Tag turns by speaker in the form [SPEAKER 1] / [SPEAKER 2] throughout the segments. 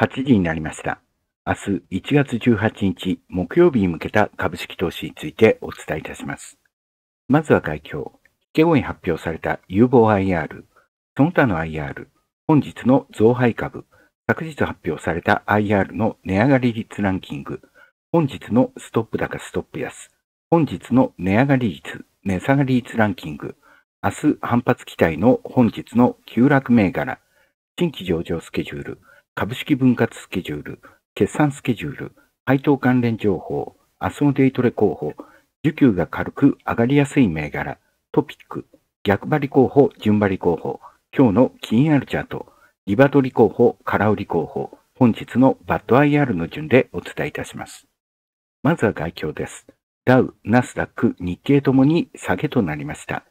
[SPEAKER 1] 8時になりました。明日1月18日木曜日に向けた株式投資についてお伝えいたします。まずは概況。引け後に発表された有望 IR、その他の IR、本日の増配株、昨日発表された IR の値上がり率ランキング、本日のストップ高ストップ安、本日の値上がり率、値下がり率ランキング、明日反発期待の本日の急落銘柄、新規上場スケジュール、株式分割スケジュール、決算スケジュール、配当関連情報、明日のデイトレ候補、需給が軽く上がりやすい銘柄、トピック、逆張り候補、順張り候補、今日の気になるチャート、リバトリ候補、空売り候補、本日のバッド IR の順でお伝えいたします。まずは概況です。ダウ、ナスダック、日経ともに下げとなりました。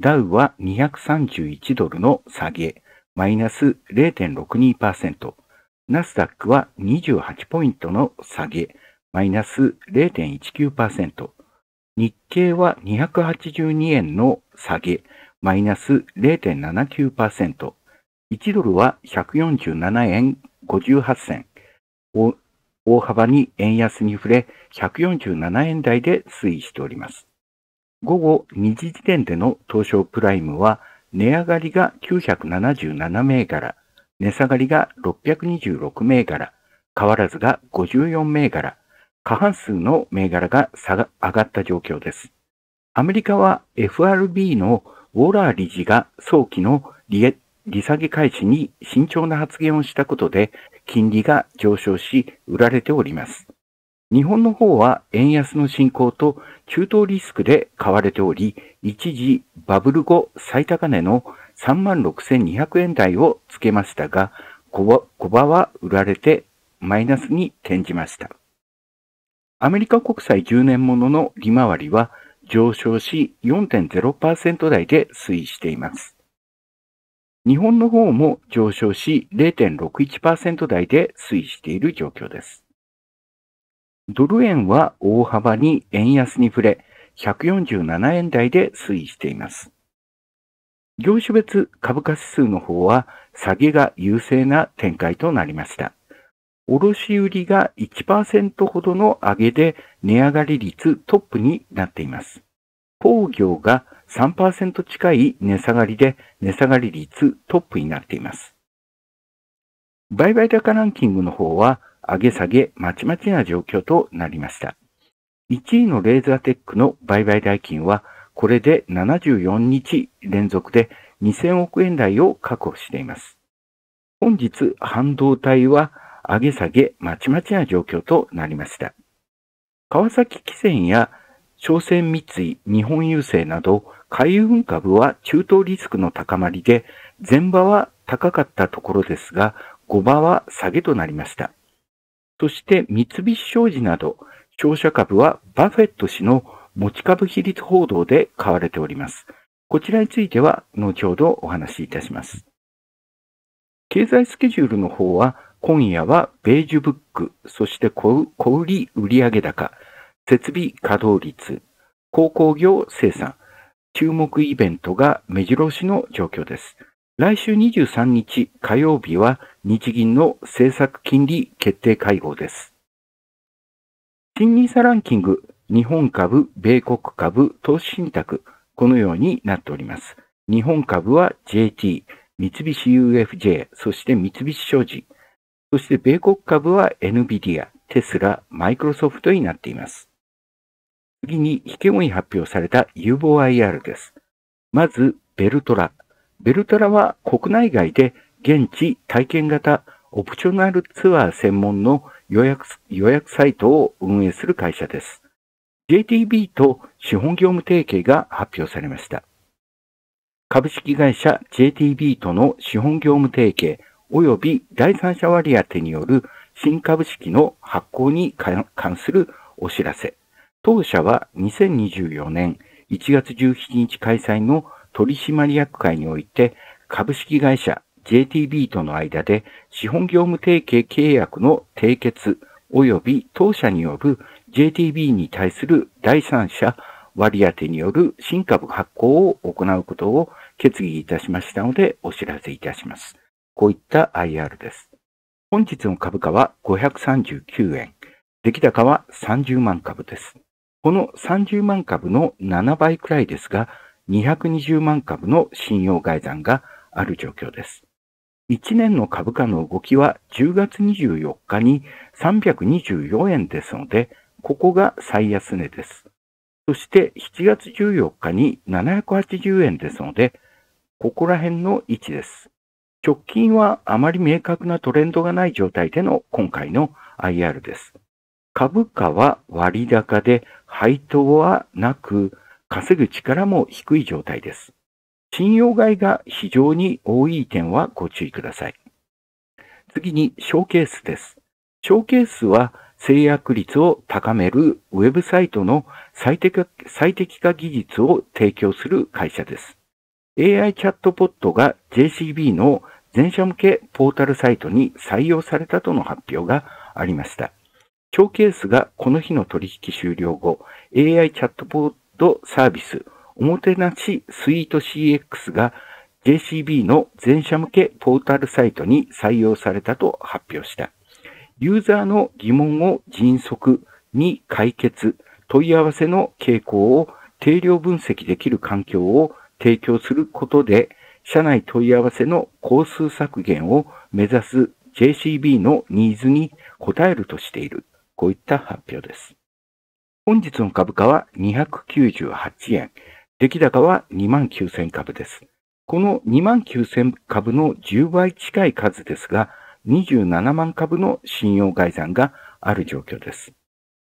[SPEAKER 1] ダウは231ドルの下げ、マイナス0.62%。ナスダックは28ポイントの下げ、マイナス0.19%。日経は282円の下げ、マイナス0.79%。1ドルは147円58銭。大幅に円安に触れ、147円台で推移しております。午後2時時点での東証プライムは、値上がりが977銘柄、値下がりが626銘柄、変わらずが54銘柄、過半数の銘柄が上がった状況です。アメリカは FRB のウォーラー理事が早期の利下げ開始に慎重な発言をしたことで、金利が上昇し、売られております。日本の方は円安の進行と中東リスクで買われており、一時バブル後最高値の36,200円台をつけましたが、小場は売られてマイナスに転じました。アメリカ国債10年ものの利回りは上昇し4.0%台で推移しています。日本の方も上昇し0.61%台で推移している状況です。ドル円は大幅に円安に触れ、147円台で推移しています。業種別株価指数の方は下げが優勢な展開となりました。卸売りが1%ほどの上げで値上がり率トップになっています。工業が3%近い値下がりで値下がり率トップになっています。売買高ランキングの方は上げ下げまちまちな状況となりました。1位のレーザーテックの売買代金はこれで74日連続で2000億円台を確保しています。本日半導体は上げ下げまちまちな状況となりました。川崎汽船や商船三井、日本郵政など海運株は中東リスクの高まりで前場は高かったところですが5場は下げとなりました。そして三菱商事など商社株はバフェット氏の持ち株比率報道で買われております。こちらについては後ほどお話しいたします。経済スケジュールの方は今夜はベージュブック、そして小売売上高、設備稼働率、鉱工業生産、注目イベントが目白押しの状況です。来週23日火曜日は日銀の政策金利決定会合です。新ニーサランキング、日本株、米国株、投資信託、このようになっております。日本株は JT、三菱 UFJ、そして三菱商事、そして米国株は NVIDIA、テスラ、マイクロソフトになっています。次に、引け後に発表された有望 IR です。まず、ベルトラ。ベルトラは国内外で現地体験型オプショナルツアー専門の予約予約サイトを運営する会社です。JTB と資本業務提携が発表されました。株式会社 JTB との資本業務提携及び第三者割当による新株式の発行に関するお知らせ。当社は2024年1月17日開催の取締役会において株式会社 JTB との間で資本業務提携契約の締結及び当社による JTB に対する第三者割当による新株発行を行うことを決議いたしましたのでお知らせいたします。こういった IR です。本日の株価は539円。出来高は30万株です。この30万株の7倍くらいですが、220万株の信用概算がある状況です。1年の株価の動きは10月24日に324円ですので、ここが最安値です。そして7月14日に780円ですので、ここら辺の位置です。直近はあまり明確なトレンドがない状態での今回の IR です。株価は割高で配当はなく、稼ぐ力も低い状態です。信用買いが非常に多い点はご注意ください。次に、ショーケースです。ショーケースは制約率を高めるウェブサイトの最適化技術を提供する会社です。AI チャットポットが JCB の全社向けポータルサイトに採用されたとの発表がありました。ショーケースがこの日の取引終了後、AI チャットポットサービス、おもてなしスイート CX が JCB の全社向けポータルサイトに採用されたと発表した。ユーザーの疑問を迅速に解決、問い合わせの傾向を定量分析できる環境を提供することで、社内問い合わせの工数削減を目指す JCB のニーズに応えるとしている。こういった発表です。本日の株価は298円。出来高は2万9000株です。この2万9000株の10倍近い数ですが、27万株の信用概算がある状況です。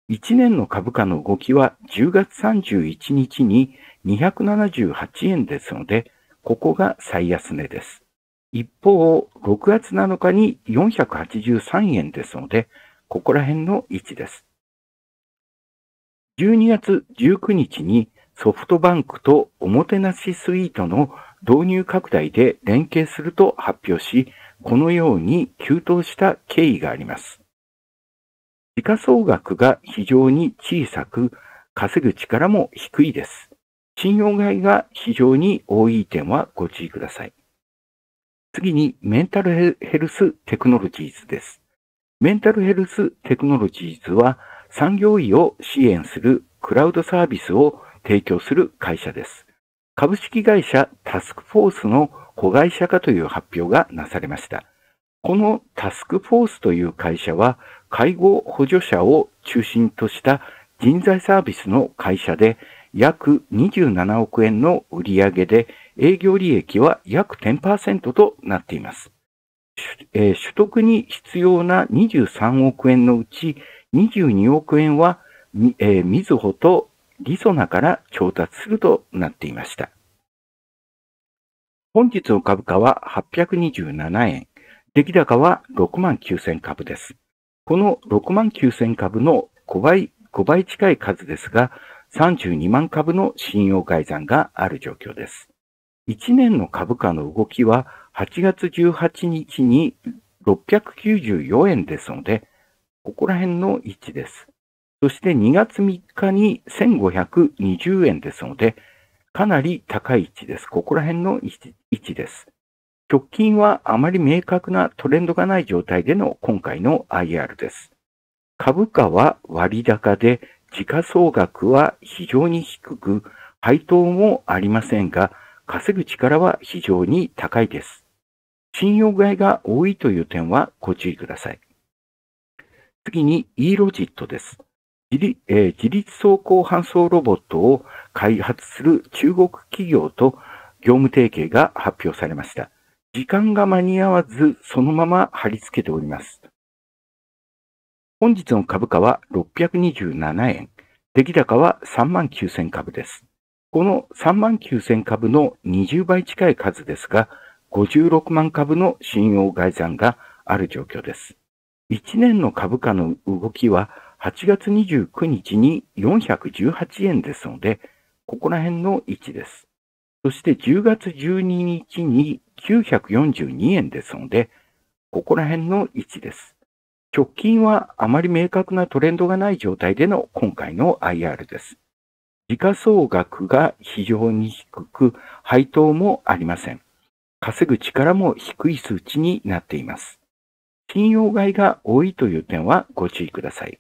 [SPEAKER 1] 1年の株価の動きは10月31日に278円ですので、ここが最安値です。一方、6月7日に483円ですので、ここら辺の位置です。12月19日にソフトバンクとおもてなしスイートの導入拡大で連携すると発表し、このように急騰した経緯があります。時価総額が非常に小さく、稼ぐ力も低いです。信用買いが非常に多い点はご注意ください。次に、メンタルヘルステクノロジーズです。メンタルヘルステクノロジーズは産業医を支援するクラウドサービスを提供する会社です。株式会社タスクフォースの子会社化という発表がなされました。このタスクフォースという会社は、介護補助者を中心とした人材サービスの会社で、約27億円の売上で、営業利益は約10%となっています。えー、取得に必要な23億円のうち22億円は、えー、みずほとリソナから調達するとなっていました。本日の株価は827円。出来高は6万9000株です。この6万9000株の5倍、5倍近い数ですが、32万株の信用概算がある状況です。1年の株価の動きは8月18日に694円ですので、ここら辺の位置です。そして2月3日に1520円ですので、かなり高い位置です。ここら辺の位置です。直近はあまり明確なトレンドがない状態での今回の IR です。株価は割高で、時価総額は非常に低く、配当もありませんが、稼ぐ力は非常に高いです。信用買いが多いという点はご注意ください。次に e ロジットです。自立,、えー、自立走行搬送ロボットを開発する中国企業と業務提携が発表されました。時間が間に合わず、そのまま貼り付けております。本日の株価は627円。出来高は3万9000株です。この3万9000株の20倍近い数ですが、56万株の信用概算がある状況です。1年の株価の動きは8月29日に418円ですので、ここら辺の位置です。そして10月12日に942円ですので、ここら辺の位置です。直近はあまり明確なトレンドがない状態での今回の IR です。時価総額が非常に低く、配当もありません。稼ぐ力も低い数値になっています。信用買いが多いという点はご注意ください。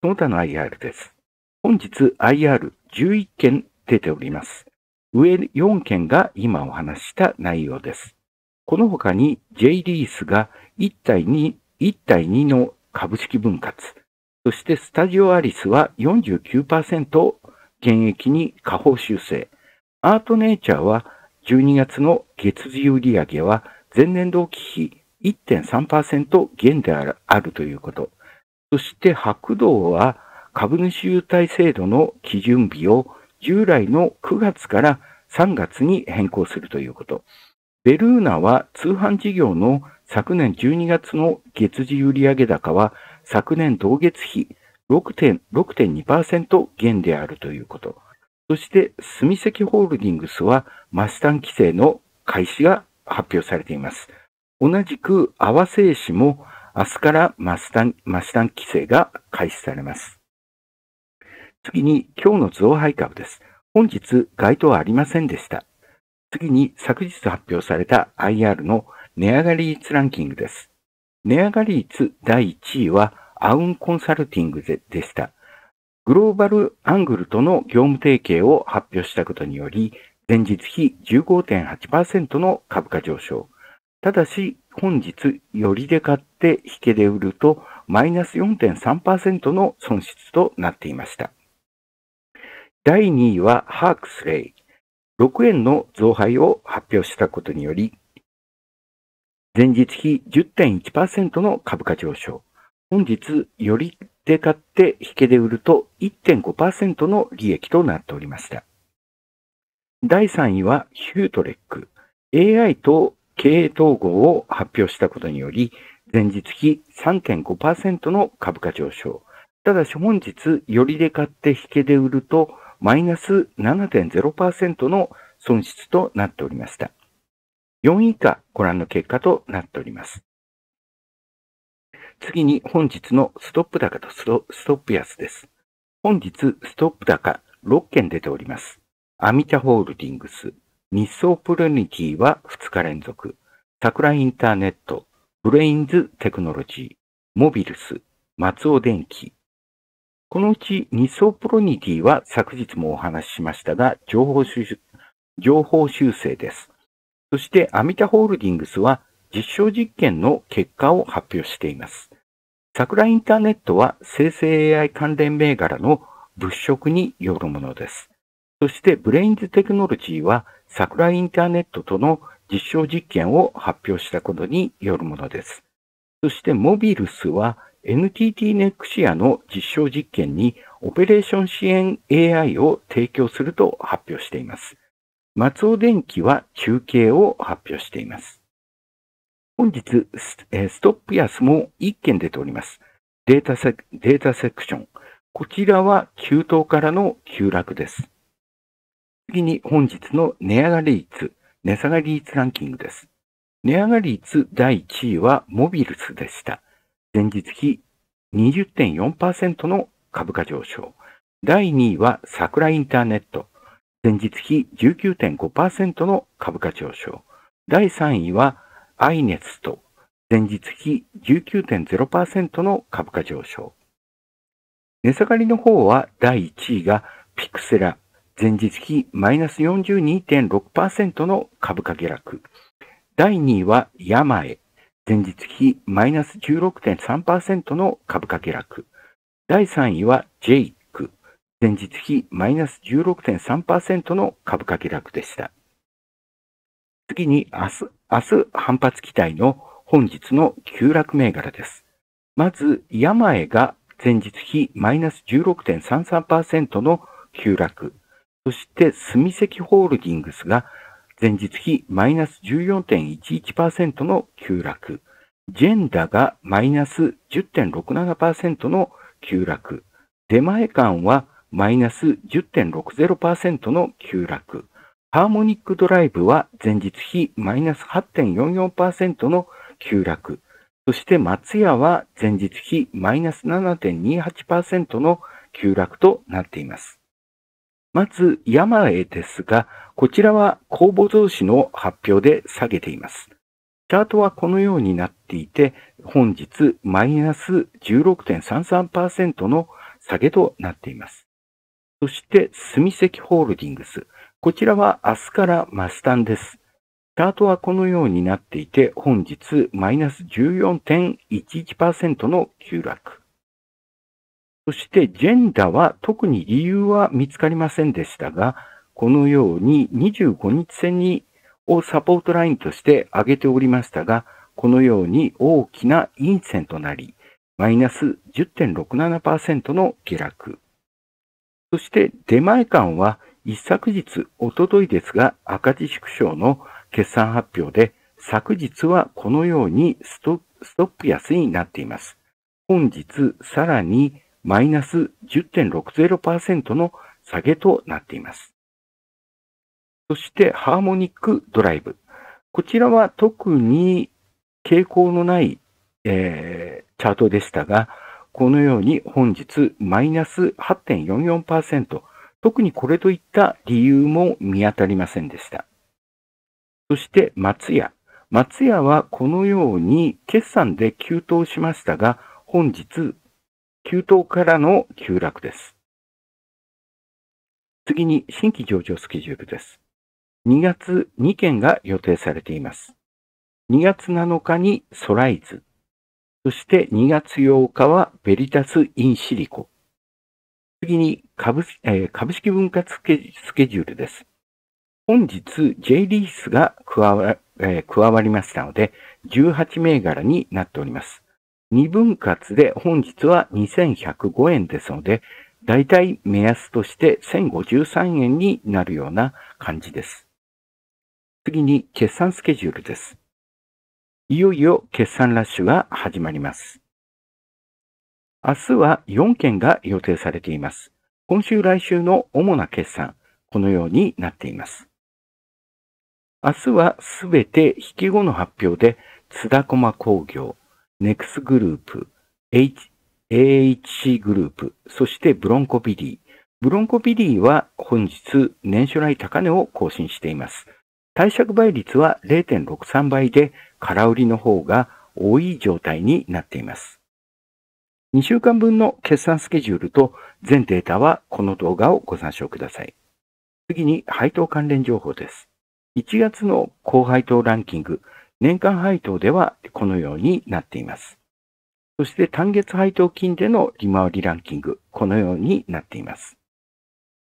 [SPEAKER 1] その他の IR です。本日 IR11 件出ております。上4件が今お話した内容です。この他に J リースが1対2、1対2の株式分割、そしてスタジオアリスは49%現役に下方修正、アートネイチャーは12月の月次売上は前年同期比1.3%減であるということ。そして白道は株主優待制度の基準日を従来の9月から3月に変更するということ。ベルーナは通販事業の昨年12月の月次売上高は昨年同月比6.2%減であるということ。そして、住石ホールディングスはマスタン規制の開始が発表されています。同じく、合わせ石も明日からマスタン、マスタン規制が開始されます。次に、今日の増配株です。本日、該当はありませんでした。次に、昨日発表された IR の値上がり率ランキングです。値上がり率第1位は、アウンコンサルティングでした。グローバルアングルとの業務提携を発表したことにより、前日比15.8%の株価上昇。ただし、本日、よりで買って引けで売ると、マイナス4.3%の損失となっていました。第2位はハークスレイ。6円の増配を発表したことにより、前日比10.1%の株価上昇。本日、よりで買って引けで売ると1.5%の利益となっておりました。第3位はヒュートレック。AI と経営統合を発表したことにより、前日比3.5%の株価上昇。ただし本日、よりで買って引けで売ると、マイナス7.0%の損失となっておりました。4位以下ご覧の結果となっております。次に本日のストップ高とストップ安です。本日ストップ高6件出ております。アミタホールディングス、日総プロニティは2日連続、さくらインターネット、ブレインズテクノロジー、モビルス、松尾電機。このうち日総プロニティは昨日もお話ししましたが、情報修情報修正です。そしてアミタホールディングスは実証実験の結果を発表しています。桜インターネットは生成 AI 関連銘柄の物色によるものです。そしてブレインズテクノロジーは桜インターネットとの実証実験を発表したことによるものです。そしてモビルスは NTT ネクシアの実証実験にオペレーション支援 AI を提供すると発表しています。松尾電機は中継を発表しています。本日ストップ安も1件出ております。データセデータセクション。こちらは急騰からの急落です。次に本日の値上がり率、値下がり率ランキングです。値上がり率第1位はモビルスでした。前日比20.4%の株価上昇。第2位は桜インターネット。前日比19.5%の株価上昇。第3位はアイネスと前日比19.0%の株価上昇。値下がりの方は第1位がピクセラ、前日比マイナス42.6%の株価下落。第2位はヤマエ、前日比マイナス16.3%の株価下落。第3位はジェイク、前日比マイナス16.3%の株価下落でした。次に明日、明日反発期待の本日の急落銘柄です。まず、ヤマエが前日比マイナス16.33%の急落。そして、住石ホールディングスが前日比マイナス14.11%の急落。ジェンダがマイナス10.67%の急落。出前館はマイナス10.60%の急落。ハーモニックドライブは前日比マイナス8.44%の急落。そして松屋は前日比マイナス7.28%の急落となっています。まず、山へですが、こちらは公募増資の発表で下げています。チャートはこのようになっていて、本日マイナス16.33%の下げとなっています。そして、住積ホールディングス。こちらは明日からマスタンです。チャートはこのようになっていて、本日マイナス14.11%の急落。そして、ジェンダは特に理由は見つかりませんでしたが、このように25日線をサポートラインとして挙げておりましたが、このように大きな陰線となり、マイナス10.67%の下落。そして出前感は一昨日、おとといですが赤字縮小の決算発表で、昨日はこのようにストップ安になっています。本日さらにマイナス10.60%の下げとなっています。そしてハーモニックドライブ。こちらは特に傾向のない、えー、チャートでしたが、このように本日マイナス8.44%、特にこれといった理由も見当たりませんでした。そして松屋。松屋はこのように決算で急騰しましたが、本日急騰からの急落です。次に新規上場スケジュールです。2月2件が予定されています。2月7日にソライズ。そして2月8日はベリタス・イン・シリコ。次に株,、えー、株式分割スケジュールです。本日 J リースが加わ,、えー、加わりましたので、18銘柄になっております。2分割で本日は2105円ですので、だいたい目安として1053円になるような感じです。次に決算スケジュールです。いよいよ決算ラッシュが始まります。明日は4件が予定されています。今週来週の主な決算、このようになっています。明日はすべて引き後の発表で、津田駒工業、ネクスグループ、H、AHC グループ、そしてブロンコビリー。ブロンコビリーは本日年初来高値を更新しています。貸借倍率は0.63倍で空売りの方が多い状態になっています。2週間分の決算スケジュールと全データはこの動画をご参照ください。次に配当関連情報です。1月の高配当ランキング、年間配当ではこのようになっています。そして単月配当金での利回りランキング、このようになっています。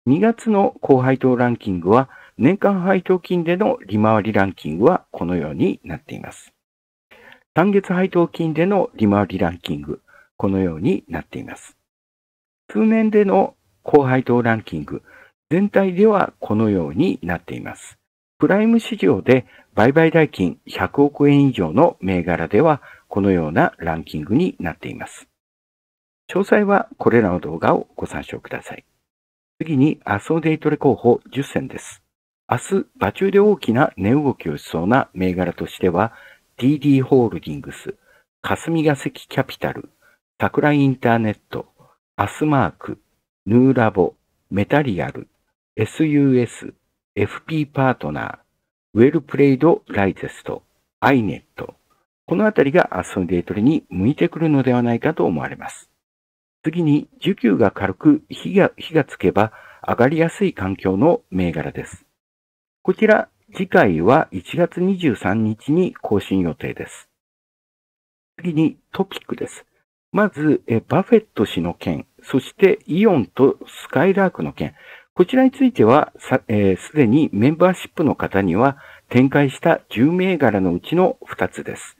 [SPEAKER 1] 2月の高配当ランキングは、年間配当金での利回りランキングはこのようになっています。単月配当金での利回りランキング、このようになっています。通年での高配当ランキング、全体ではこのようになっています。プライム市場で売買代金100億円以上の銘柄ではこのようなランキングになっています。詳細はこれらの動画をご参照ください。次にアソーデイトレ候補10選です。明日、場中で大きな値動きをしそうな銘柄としては、DD ホールディングス、霞ヶ関キャピタル、桜インターネット、アスマーク、ヌーラボ、メタリアル、SUS、FP パートナー、ウェルプレイドライゼスト、アイネット。このあたりが明日のデートレに向いてくるのではないかと思われます。次に、需給が軽く火が火がつけば上がりやすい環境の銘柄です。こちら、次回は1月23日に更新予定です。次にトピックです。まず、バフェット氏の件、そしてイオンとスカイラークの件、こちらについては、す、えー、で、にメンバーシップの方には展開した10銘柄のうちの2つです。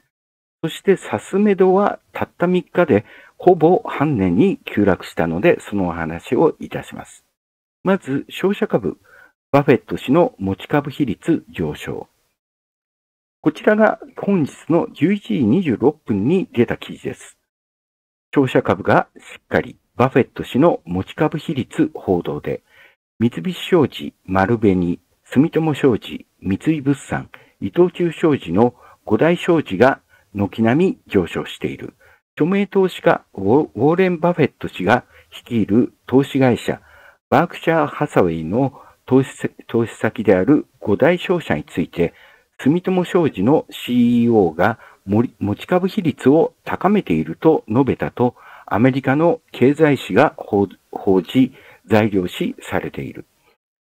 [SPEAKER 1] そしてサスメドはたった3日でほぼ半年に急落したので、そのお話をいたします。まず、商社株、バフェット氏の持ち株比率上昇。こちらが本日の11時26分に出た記事です。商社株がしっかりバフェット氏の持ち株比率報道で、三菱商事、丸紅、住友商事、三井物産、伊藤忠商事の五大商事が軒並み上昇している。著名投資家ウォーレン・バフェット氏が率いる投資会社バークシャー・ハサウェイの投資投資先である五大商社について住友商事の CEO が持ち株比率を高めていると述べたと、アメリカの経済誌が報じ、材料視されている。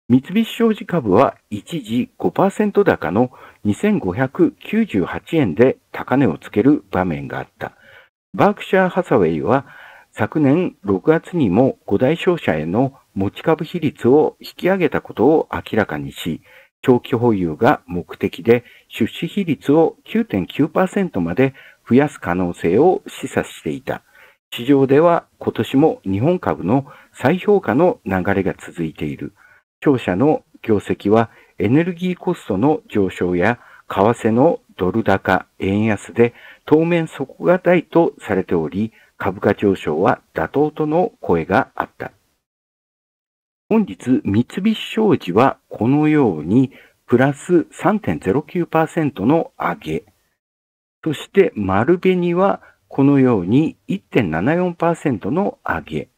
[SPEAKER 1] 三菱商事株は一時5%高の2598円で高値をつける場面があった。バークシャー・ハサウェイは昨年6月にも5大商社への持ち株比率を引き上げたことを明らかにし、長期保有が目的で出資比率を9.9%まで増やす可能性を示唆していた。市場では今年も日本株の再評価の流れが続いている。商社の業績はエネルギーコストの上昇や為替のドル高、円安で当面底堅いとされており、株価上昇は妥当との声があった。本日、三菱商事はこのようにプラス3.09%の上げ。そして丸紅はこのように1.74%の上げ。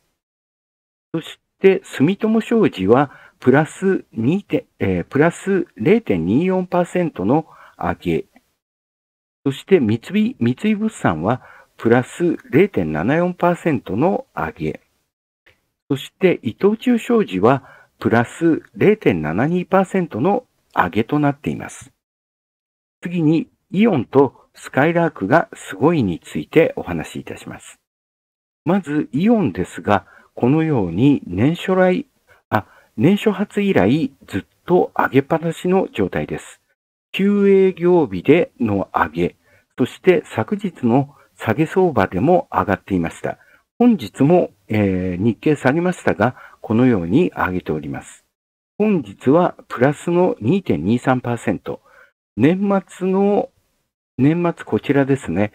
[SPEAKER 1] そして住友商事はプラス2えー、プラス0.24%の上げ。そして三井、三井物産はプラス0.74%の上げ。そして伊藤忠商事はプラス0.72%の上げとなっています。次にイオンとスカイラークがすごいについてお話しいたします。まずイオンですが、このように年初来、あ、年初発以来ずっと上げっぱなしの状態です。休営業日での上げ、そして昨日の下げ相場でも上がっていました。本日も、えー、日経下げましたが、このように上げております。本日はプラスの2.23%。年末の、年末こちらですね。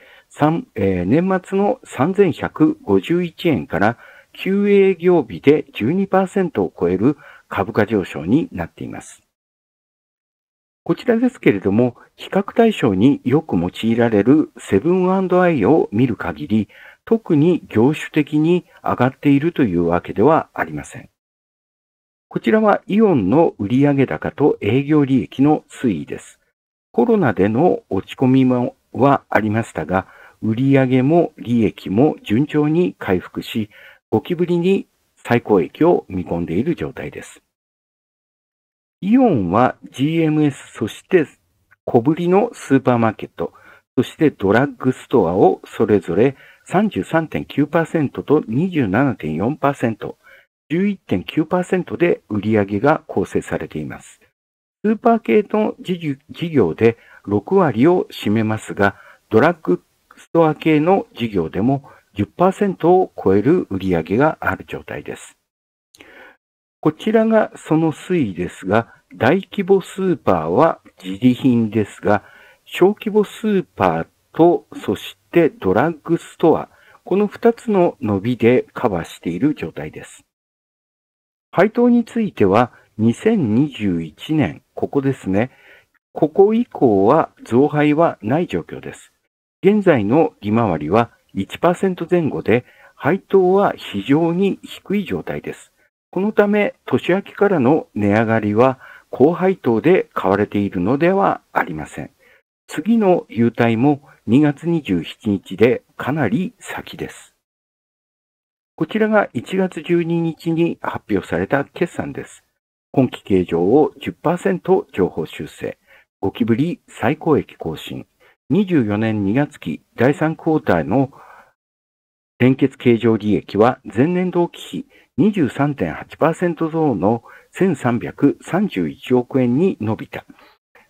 [SPEAKER 1] えー、年末の3151円から9営業日で12%を超える株価上昇になっています。こちらですけれども、比較対象によく用いられるセブンアイを見る限り、特に業種的に上がっているというわけではありません。こちらはイオンの売上高と営業利益の推移です。コロナでの落ち込みもはありましたが、売上も利益も順調に回復し、5期ぶりに最高益を見込んでいる状態です。イオンは GMS そして小ぶりのスーパーマーケット、そしてドラッグストアをそれぞれ33.9%と27.4%、11.9%で売上が構成されています。スーパー系の事業で6割を占めますが、ドラッグストア系の事業でも10%を超える売り上げがある状態です。こちらがその推移ですが、大規模スーパーは自利品ですが、小規模スーパーと、そしてドラッグストア、この2つの伸びでカバーしている状態です。配当については、2021年、ここですね。ここ以降は増配はない状況です。現在の利回りは1%前後で、配当は非常に低い状態です。このため、年明けからの値上がりは高配当で買われているのではありません。次の優待も2月27日でかなり先です。こちらが1月12日に発表された決算です。今期計上を10%情報修正。5期ぶり最高益更新。24年2月期第3クォーターの連結計上利益は前年同期比23.8%増の1331億円に伸びた。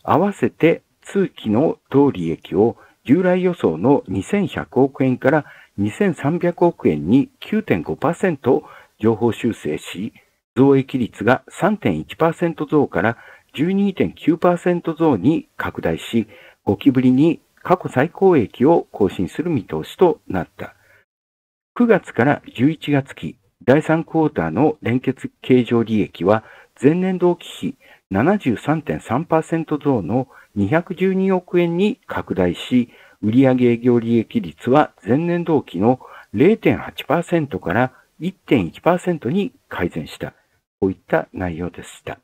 [SPEAKER 1] 合わせて通期の同利益を従来予想の2100億円から2300億円に9.5%情報修正し、増益率が3.1%増から12.9%増に拡大し、5期ぶりに過去最高益を更新する見通しとなった。9月から11月期第3クォーターの連結計上利益は前年同期比73.3%増の212億円に拡大し、売上営業利益率は前年同期の0.8%から1.1%に改善した。こういった内容でした。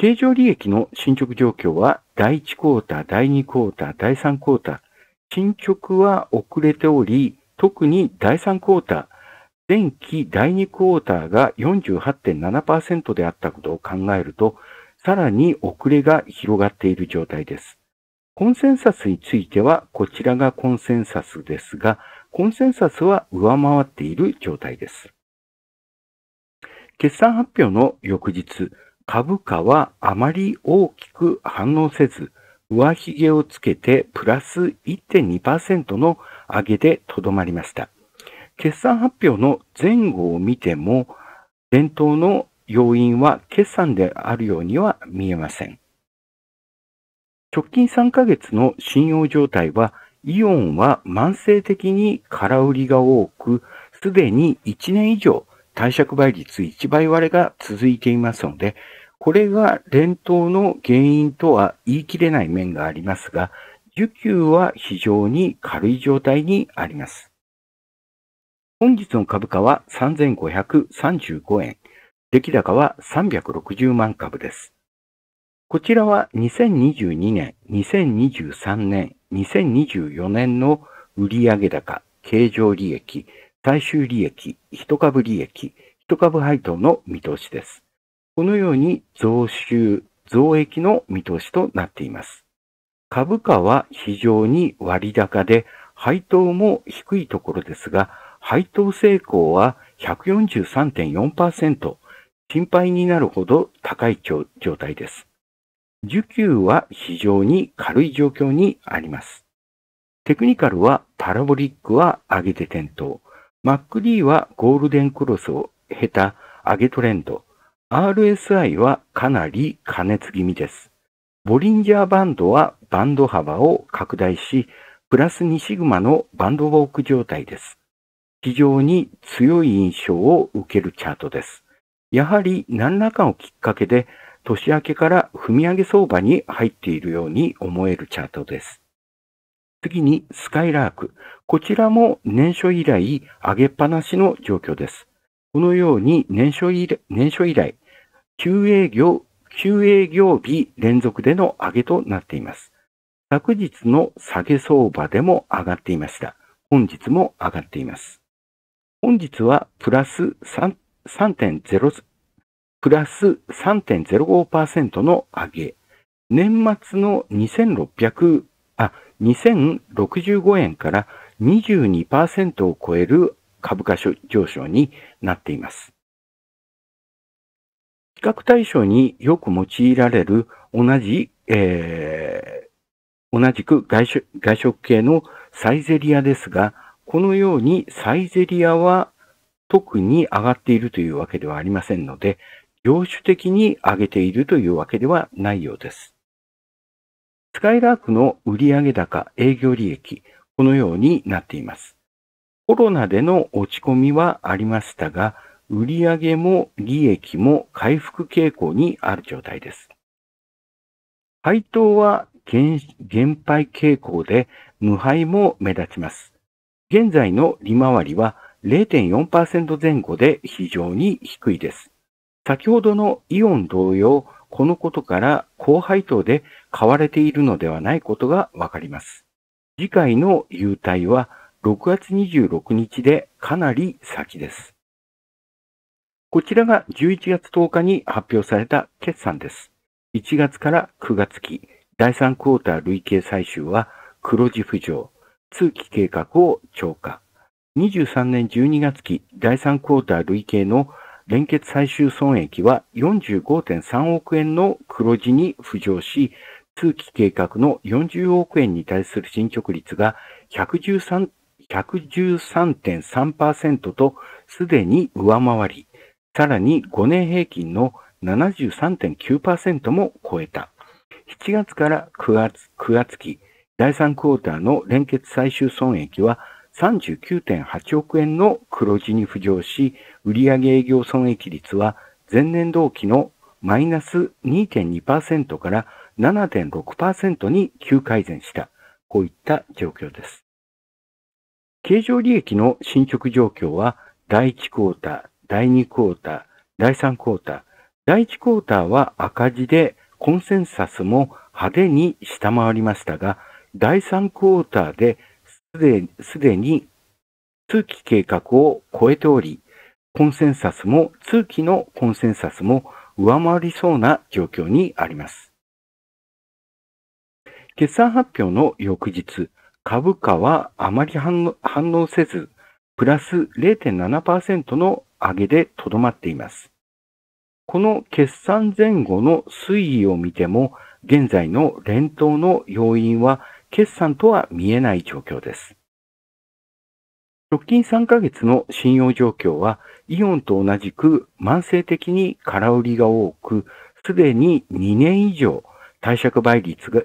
[SPEAKER 1] 経常利益の進捗状況は、第1クォーター、第2クォーター、第3クォーター、進捗は遅れており、特に第3クォーター、前期第2クォーターが48.7%であったことを考えると、さらに遅れが広がっている状態です。コンセンサスについては、こちらがコンセンサスですが、コンセンサスは上回っている状態です。決算発表の翌日、株価はあまり大きく反応せず、上髭をつけてプラス1.2%の上げでとどまりました。決算発表の前後を見ても、伝統の要因は決算であるようには見えません。直近3ヶ月の信用状態は、イオンは慢性的に空売りが多く、すでに1年以上貸借倍率1倍割れが続いていますので、これが連投の原因とは言い切れない面がありますが、需給は非常に軽い状態にあります。本日の株価は3535円、出来高は360万株です。こちらは2022年、2023年、2024年の売上高、経常利益、最終利益、一株利益、一株配当の見通しです。このように増収、増益の見通しとなっています。株価は非常に割高で、配当も低いところですが、配当成功は143.4%、心配になるほど高い状態です。需給は非常に軽い状況にあります。テクニカルはパラボリックは上げて点灯。マック D はゴールデンクロスを経た上げトレンド。RSI はかなり加熱気味です。ボリンジャーバンドはバンド幅を拡大し、プラス2シグマのバンドウォーク状態です。非常に強い印象を受けるチャートです。やはり何らかのきっかけで年明けから踏み上げ相場に入っているように思えるチャートです。次にスカイラーク。こちらも年初以来上げっぱなしの状況です。このように年初以来、年初以来、9営業、9営業日連続での上げとなっています。昨日の下げ相場でも上がっていました。本日も上がっています。本日はプラス3.0、プラス3.05%の上げ。年末の2600、あ、2065円から22%を超える株価上昇になっています。比較対象によく用いられる同じ、えー、同じく外食外食系のサイゼリアですが、このようにサイゼリアは特に上がっているというわけではありませんので、業種的に上げているというわけではないようです。スカイラークの売上高、営業利益、このようになっています。コロナでの落ち込みはありましたが、売上も利益も回復傾向にある状態です。配当は減配傾向で無配も目立ちます。現在の利回りは0.4%前後で非常に低いです。先ほどのイオン同様、このことから高配当で買われているのではないことがわかります。次回の優待は6月26日でかなり先です。こちらが11月10日に発表された決算です。1月から9月期、第3クォーター累計最終は黒字浮上、通期計画を超過。23年12月期、第3クォーター累計の連結最終損益は45.3億円の黒字に浮上し、通期計画の40億円に対する進捗率が113 113.3%とすでに上回り、さらに5年平均の73.9%も超えた。7月から9月、9月期、第3クォーターの連結最終損益は39.8億円の黒字に浮上し、売上営業損益率は前年同期のマイナス2.2%から7.6%に急改善した。こういった状況です。経常利益の進捗状況は、第1クォーター、第2クォーター、第3クォーター、第1クォーターは赤字でコンセンサスも派手に下回りましたが、第3クォーターですでに通期計画を超えており、コンセンサスも通期のコンセンサスも上回りそうな状況にあります。決算発表の翌日、株価はあまり反応せず、プラス0.7%の上げでとどまっています。この決算前後の推移を見ても、現在の連投の要因は決算とは見えない状況です。直近3ヶ月の信用状況は、イオンと同じく慢性的に空売りが多く、すでに2年以上貸借倍率が、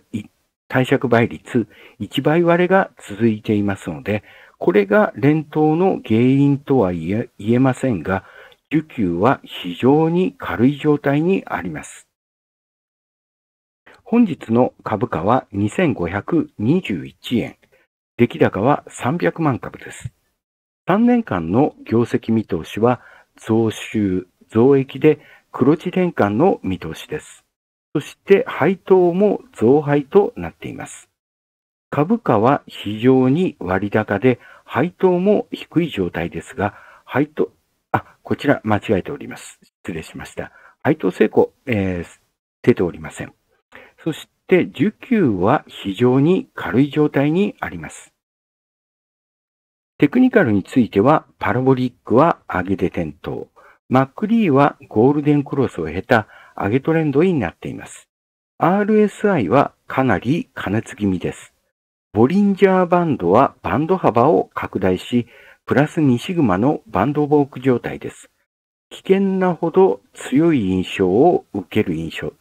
[SPEAKER 1] 貸借倍率1倍割れが続いていますので、これが連投の原因とは言えませんが、需給は非常に軽い状態にあります。本日の株価は2521円。出来高は300万株です。3年間の業績見通しは増収、増益で黒字転換の見通しです。そして配当も増配となっています。株価は非常に割高で配当も低い状態ですが、配当、あ、こちら間違えております。失礼しました。配当成功、えー、出ておりません。そして、需給は非常に軽い状態にあります。テクニカルについては、パラボリックは上げで点灯。マックリーはゴールデンクロスを経た上げトレンドになっています。RSI はかなり加熱気味です。ボリンジャーバンドはバンド幅を拡大し、プラス2シグマのバンドボーク状態です。危険なほど強い印象を受ける印象、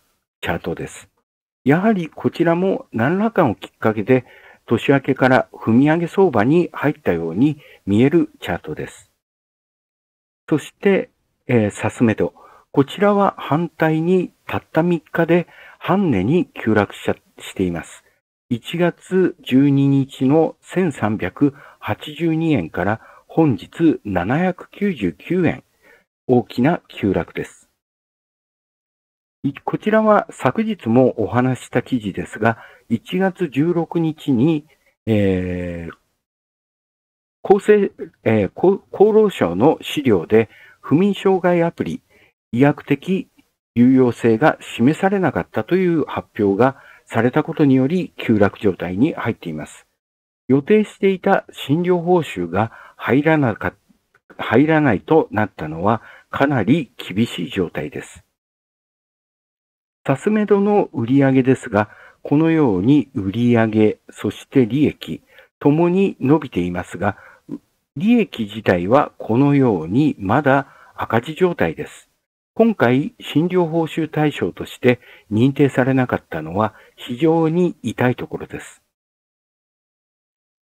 [SPEAKER 1] チャートです。やはりこちらも何らかのきっかけで年明けから踏み上げ相場に入ったように見えるチャートです。そして、えー、サスメド。こちらは反対にたった3日で半値に急落ししています。1月12日の1382円から本日799円、大きな急落です。こちらは昨日もお話した記事ですが、1月16日に、えー、厚生、えー、厚労省の資料で不眠障害アプリ、医薬的有用性が示されなかったという発表がされたことにより急落状態に入っています。予定していた診療報酬が入らなか、入らないとなったのはかなり厳しい状態です。サスメドの売上ですが、このように売上、そして利益、ともに伸びていますが、利益自体はこのようにまだ赤字状態です。今回、診療報酬対象として認定されなかったのは非常に痛いところです。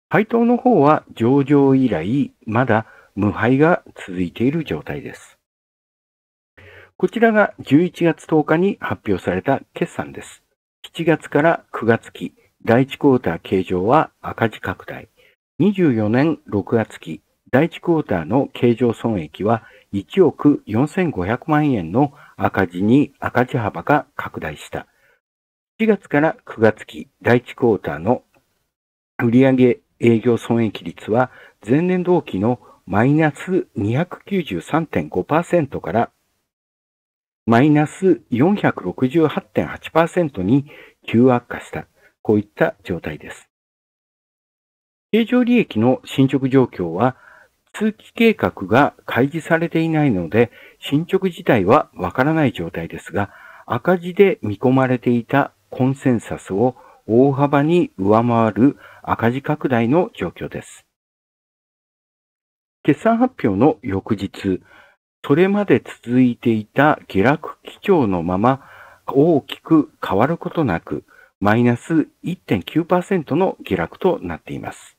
[SPEAKER 1] 配当の方は上場以来、まだ無配が続いている状態です。こちらが11月10日に発表された決算です。7月から9月期、第1クォーター計上は赤字拡大。24年6月期、第1クォーターの計上損益は1億4500万円の赤字に赤字幅が拡大した。7月から9月期、第1クォーターの売上営業損益率は前年同期のマイナス293.5%からマイナス468.8%に急悪化した。こういった状態です。経常利益の進捗状況は通期計画が開示されていないので進捗自体はわからない状態ですが赤字で見込まれていたコンセンサスを大幅に上回る赤字拡大の状況です。決算発表の翌日、それまで続いていた下落基調のまま大きく変わることなく、マイナス1.9%の下落となっています。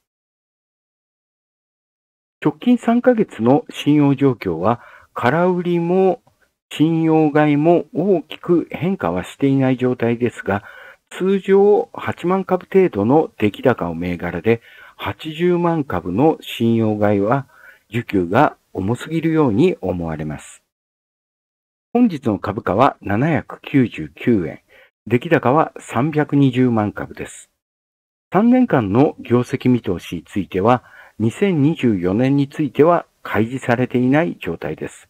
[SPEAKER 1] 直近3ヶ月の信用状況は、空売りも信用買いも大きく変化はしていない状態ですが、通常8万株程度の出来高を銘柄で、80万株の信用買いは需給が重すぎるように思われます。本日の株価は799円。出来高は320万株です。3年間の業績見通しについては、2024年については開示されていない状態です。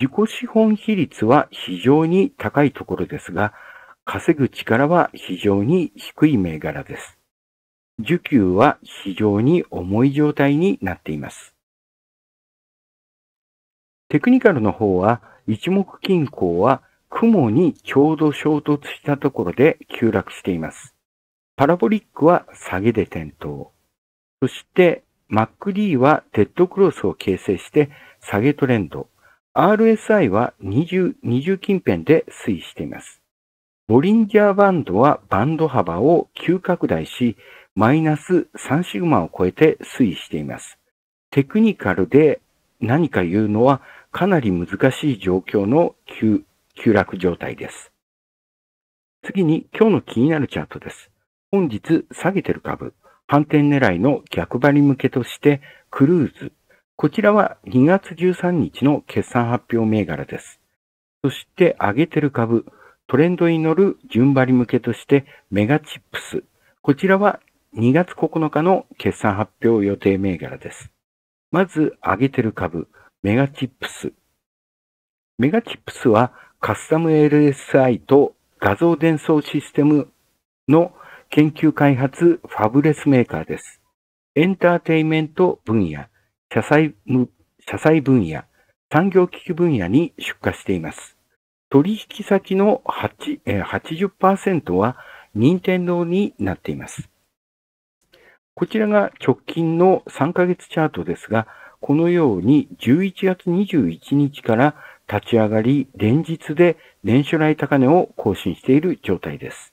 [SPEAKER 1] 自己資本比率は非常に高いところですが、稼ぐ力は非常に低い銘柄です。需給は非常に重い状態になっています。テクニカルの方は、一目均衡は雲にちょうど衝突したところで急落しています。パラボリックは下げで点灯。そして、マック D はテッドクロスを形成して下げトレンド。RSI は20、20近辺で推移しています。ボリンジャーバンドはバンド幅を急拡大し、マイナス3シグマを超えて推移しています。テクニカルで何か言うのはかなり難しい状況の急急落状態です。次に今日の気になるチャートです。本日下げてる株、反転狙いの逆張り向けとして、クルーズ。こちらは2月13日の決算発表銘柄です。そして上げてる株、トレンドに乗る順張り向けとして、メガチップス。こちらは2月9日の決算発表予定銘柄です。まず上げてる株、メガチップス。メガチップスはカスタム LSI と画像伝送システムの研究開発ファブレスメーカーです。エンターテイメント分野、社債社債分野、産業機器分野に出荷しています。取引先の80%は任天堂になっています。こちらが直近の3ヶ月チャートですが、このように11月21日から立ち上がり、連日で年初来高値を更新している状態です。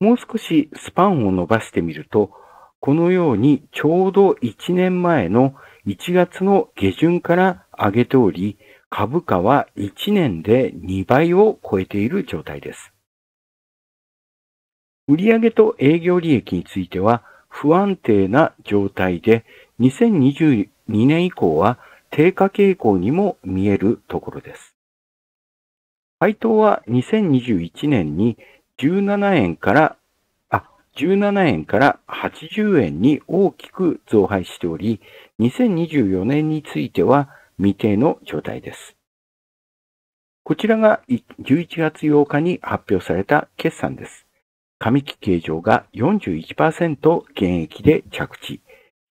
[SPEAKER 1] もう少しスパンを伸ばしてみると、このようにちょうど1年前の1月の下旬から上げており、株価は1年で2倍を超えている状態です。売上と営業利益については不安定な状態で2022年以降は低下傾向にも見えるところです。配当は2021年に17円から、あ、17円から80円に大きく増配しており、2024年については未定の状態です。こちらが11月8日に発表された決算です。上期計上が41%減益で着地。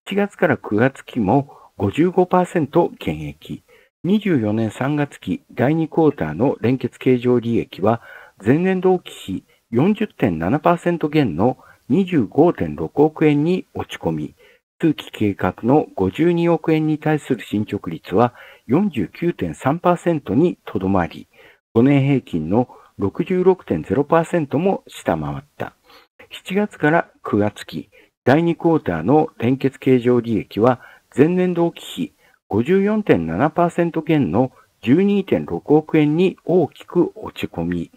[SPEAKER 1] 7月から9月期も55%減益。24年3月期第2クォーターの連結計上利益は前年同期比40.7%減の25.6億円に落ち込み、通期計画の52億円に対する進捗率は49.3%にとどまり、5年平均の66.0%も下回った。7月から9月期、第2クォーターの連結計上利益は前年同期比54.7%減の12.6億円に大きく落ち込み、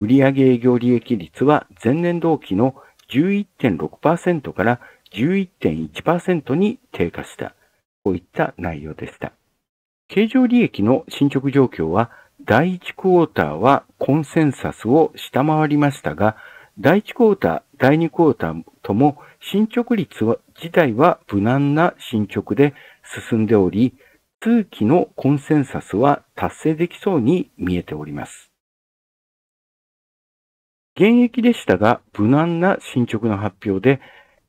[SPEAKER 1] 売上営業利益率は前年同期の11.6%から11.1%に低下した。こういった内容でした。経常利益の進捗状況は第1クォーターはコンセンサスを下回りましたが、第1クォーター、第2クォーターとも進捗率は自体は無難な進捗で進んでおり、通期のコンセンサスは達成できそうに見えております。現役でしたが、無難な進捗の発表で、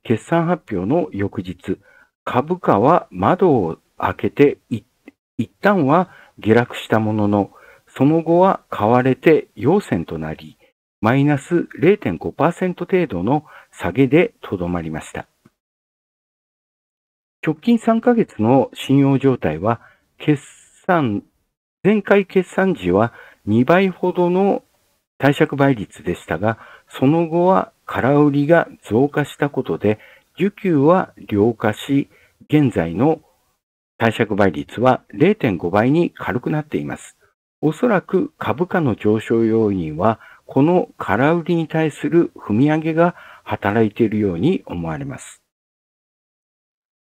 [SPEAKER 1] 決算発表の翌日、株価は窓を開けて一旦は下落したものの、その後は買われて陽線となり、マイナス0.5%程度の下げでとどまりました。直近3ヶ月の信用状態は、決算、前回決算時は2倍ほどの貸借倍率でしたが、その後は空売りが増加したことで、需給は良化し、現在の貸借倍率は0.5倍に軽くなっています。おそらく株価の上昇要因は、この空売りに対する踏み上げが働いているように思われます。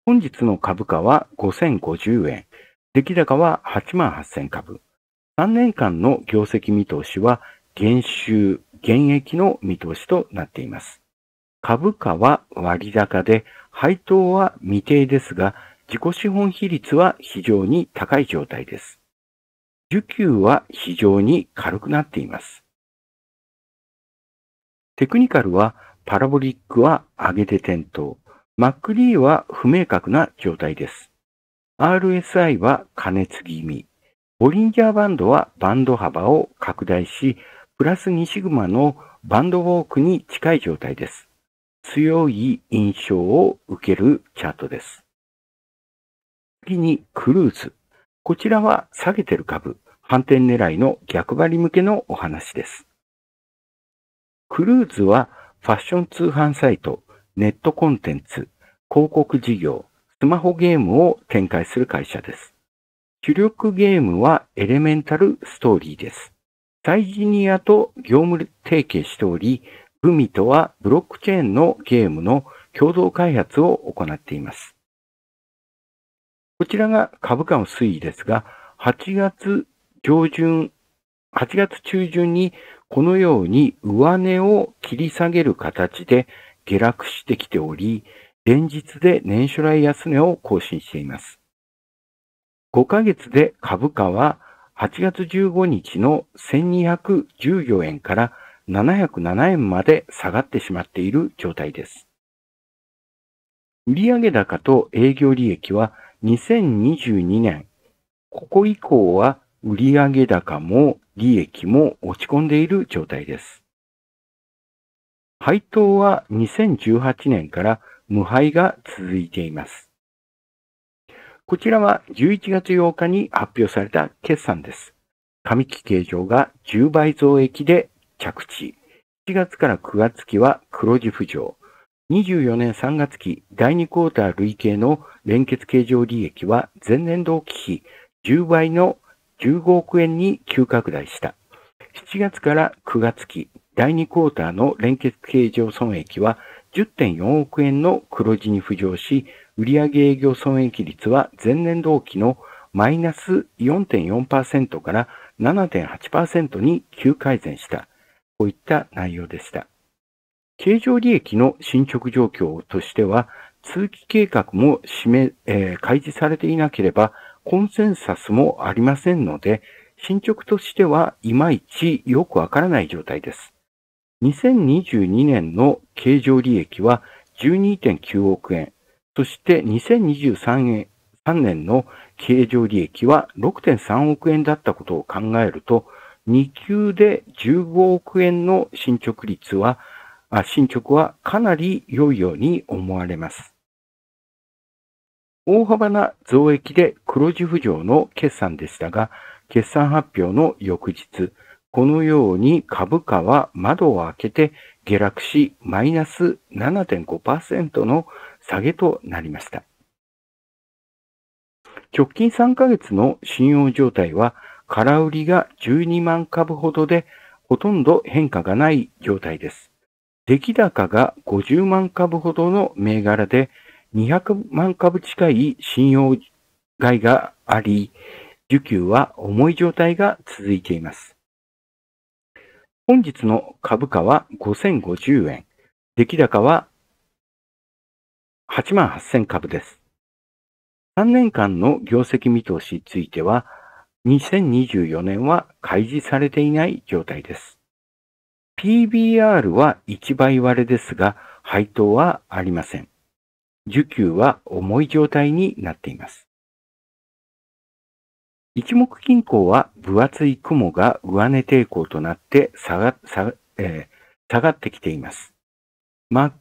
[SPEAKER 1] 本日の株価は5050円、出来高は8万8000株、3年間の業績見通しは減収、減益の見通しとなっています。株価は割高で、配当は未定ですが、自己資本比率は非常に高い状態です。需給は非常に軽くなっています。テクニカルはパラボリックは上げて点灯。マックリーは不明確な状態です。RSI は加熱気味。ボリンジャーバンドはバンド幅を拡大し、プラス2シグマのバンドウォークに近い状態です。強い印象を受けるチャートです。次にクルーズ。こちらは下げてる株、反転狙いの逆張り向けのお話です。クルーズはファッション通販サイト、ネットコンテンツ、広告事業、スマホゲームを展開する会社です。主力ゲームはエレメンタルストーリーです。サイジニアと業務提携しており、グミとはブロックチェーンのゲームの共同開発を行っています。こちらが株価の推移ですが、8月上旬、8月中旬にこのように上値を切り下げる形で下落してきており、連日で年初来安値を更新しています。5ヶ月で株価は8月15日の1214円から707円まで下がってしまっている状態です。売上高と営業利益は2022年、ここ以降は売上高も利益も落ち込んでいる状態です。配当は2018年から無配が続いています。こちらは11月8日に発表された決算です。上期計上が10倍増益で着地。7月から9月期は黒字浮上。24年3月期第2クォーター累計の連結計上利益は前年同期比10倍の15億円に急拡大した。7月から9月期第2クォーターの連結計上損益は10.4億円の黒字に浮上し、売上営業損益率は前年同期のマイナス4.4%から7.8%に急改善した。こういった内容でした。経常利益の進捗状況としては、通期計画も示、えー、開示されていなければ、コンセンサスもありませんので、進捗としてはいまいちよくわからない状態です。2022年の経常利益は12.9億円、そして2023年の経常利益は6.3億円だったことを考えると、2級で15億円の進捗率は、進捗はかなり良いように思われます。大幅な増益で黒字浮上の決算でしたが、決算発表の翌日、このように株価は窓を開けて下落し、マイナス7.5%の下げとなりました。直近3ヶ月の信用状態は、空売りが12万株ほどで、ほとんど変化がない状態です。出来高が50万株ほどの銘柄で、200万株近い信用買いがあり、需給は重い状態が続いています。本日の株価は5050円。出来高は8万8000株です。3年間の業績見通しについては、2024年は開示されていない状態です。PBR は1倍割れですが、配当はありません。需給は重い状態になっています。一目均衡は分厚い雲が上値抵抗となって下が下えー、下がってきています。ま、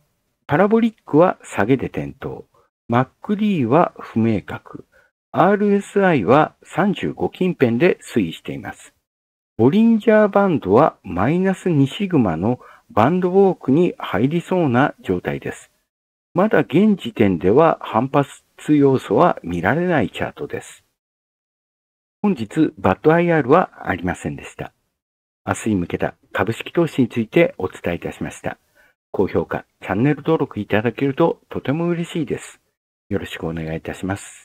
[SPEAKER 1] パラボリックは下げで点灯。マック D は不明確。RSI は35近辺で推移しています。ボリンジャーバンドはマイナス2シグマのバンドウォークに入りそうな状態です。まだ現時点では反発要素は見られないチャートです。本日、バッド IR はありませんでした。明日に向けた株式投資についてお伝えいたしました。高評価、チャンネル登録いただけるととても嬉しいです。よろしくお願いいたします。